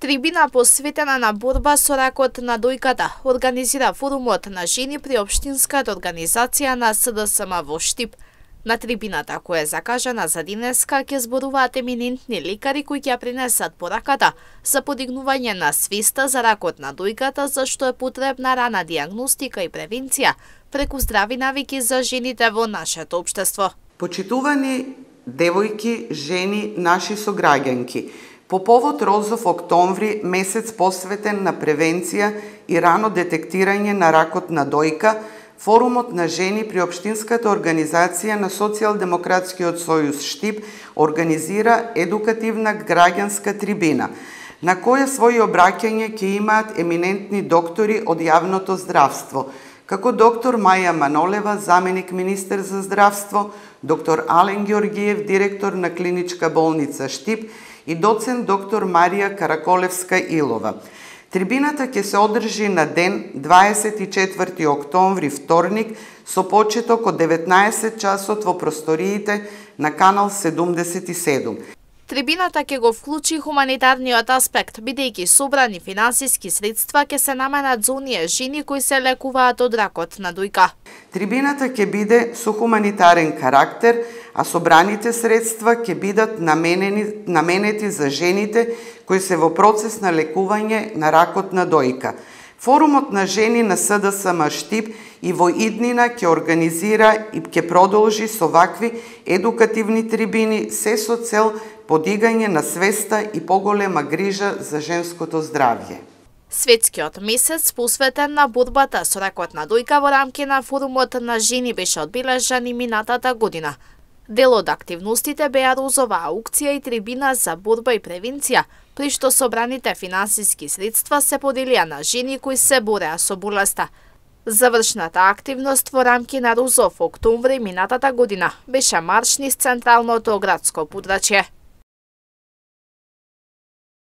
Трибина посветена на борба со ракот на дојката организира форумот на жени при Обштинската организација на СДСМ во Штип. На трибината која е закажана за денеска ќе зборуваат еминентни лекари кои ќе принесат пораката за подигнување на свеста за ракот на дојката за што е потребна рана диагностика и превенција преку здрави навики за жените во нашето општество. Почитувани девојки, жени, наши сограѓанки, По повод Розов октомври, месец посветен на превенција и рано детектирање на ракот на дојка, Форумот на жени при Обштинската организација на Социјалдемократскиот сојуз Штип организира едукативна граѓанска трибина, на која своји обраќање ќе имаат еминентни доктори од јавното здравство, како доктор Маја Манолева, заменик министер за здравство, доктор Ален Георгиев, директор на клиничка болница Штип и доцент доктор Марија Караколевска Илова. Трибината ќе се одржи на ден 24 октомври вторник со почеток од 19 часот во просториите на канал 77. Трибината ќе го вклучи хуманитарниот аспект, бидејќи собрани финансиски средства ќе се наменат за оние жени кои се лекуваат од ракот на дојка. Трибината ќе биде со хуманитарен карактер, а собраните средства ќе бидат наменени, наменети за жените кои се во процес на лекување на ракот на дојка. Форумот на жени на СДСМ Штип и во иднина ќе организира и ќе продолжи со вакви едукативни трибини се со цел подигање на свеста и поголема грижа за женското здравје. Светскиот месец посветен на борбата со ракот на дојка во рамки на форумот на жени беше одбележан и минатата година. Дел од активностите беа розова аукција и трибина за борба и превенција, при што собраните финансиски средства се поделија на жени кои се бореа со болеста. Завршната активност во рамки на Рузов октомври минатата година беше марш низ централното градско подрачје.